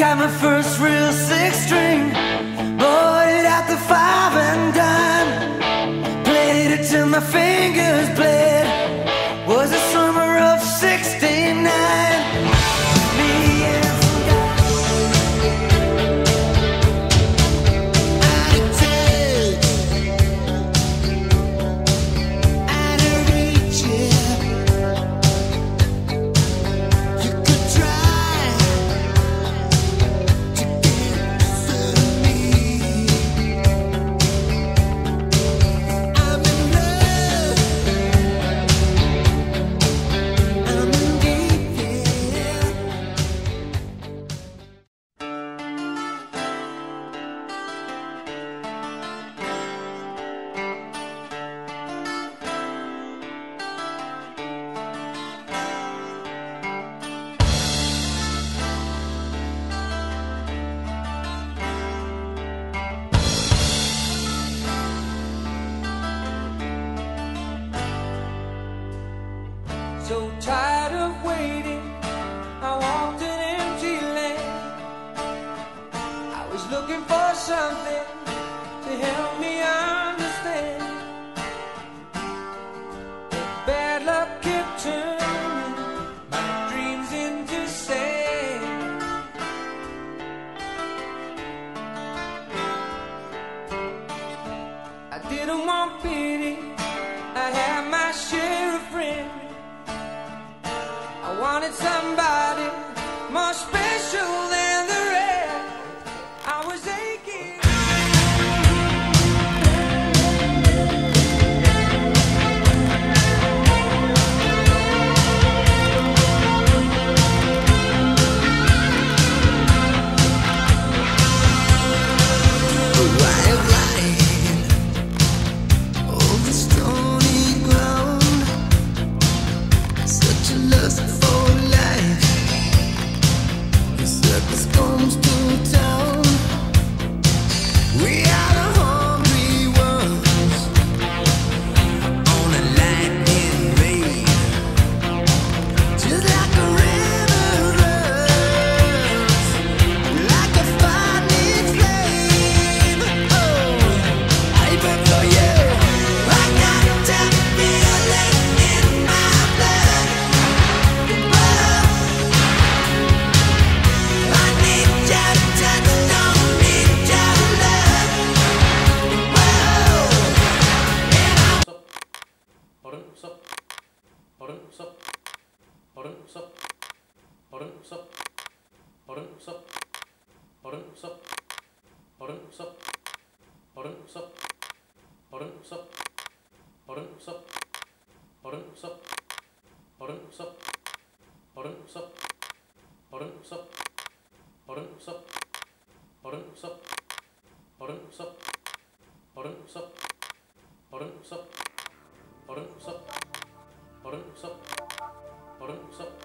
Got my first real So tired of waiting, I walked an empty land. I was looking for something to help me understand. But bad luck kept turning my dreams into sand. I didn't want pity, wanted somebody more special. Pardon, stop. Pardon, stop. Pardon, stop. Pardon, stop. Pardon, stop. Pardon, stop. Pardon, stop. Pardon, stop. Pardon, stop. Pardon, stop. Pardon, stop. Pardon, stop. Pardon, stop. Pardon, stop. Pardon, stop. Pardon, stop. Pardon, stop. Pardon, stop. Pardon, stop. Orang sok. Orang sok.